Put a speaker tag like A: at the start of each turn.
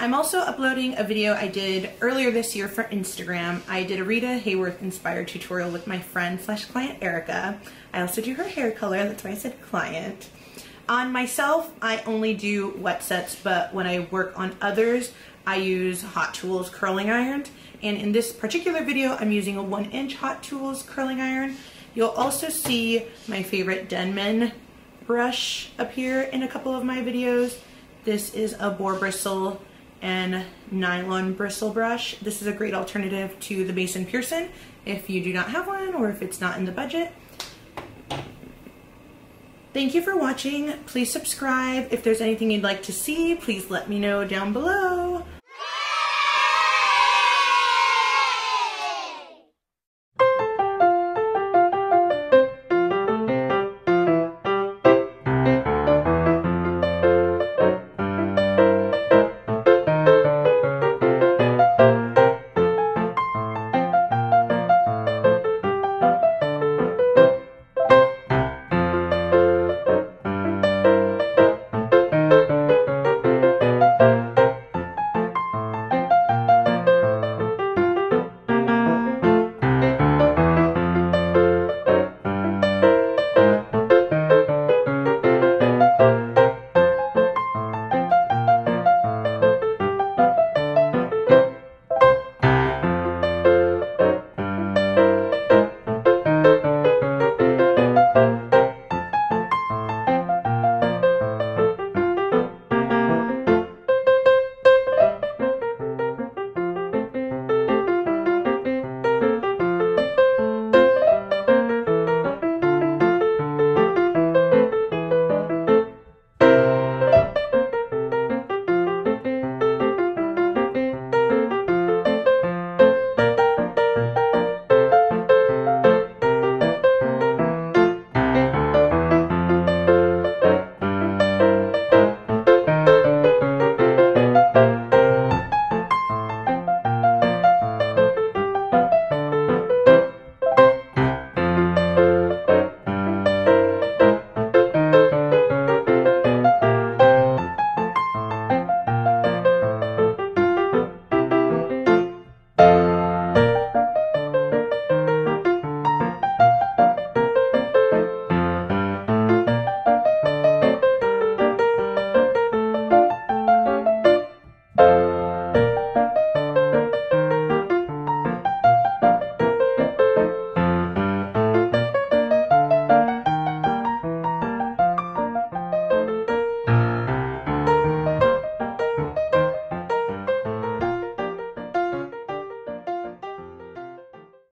A: I'm also uploading a video I did earlier this year for Instagram. I did a Rita Hayworth inspired tutorial with my friend slash client Erica. I also do her hair color, that's why I said client. On myself, I only do wet sets, but when I work on others, I use Hot Tools curling iron. And in this particular video, I'm using a one inch Hot Tools curling iron. You'll also see my favorite Denman brush appear in a couple of my videos. This is a boar bristle and nylon bristle brush. This is a great alternative to the Mason Pearson if you do not have one or if it's not in the budget. Thank you for watching. Please subscribe. If there's anything you'd like to see, please let me know down below.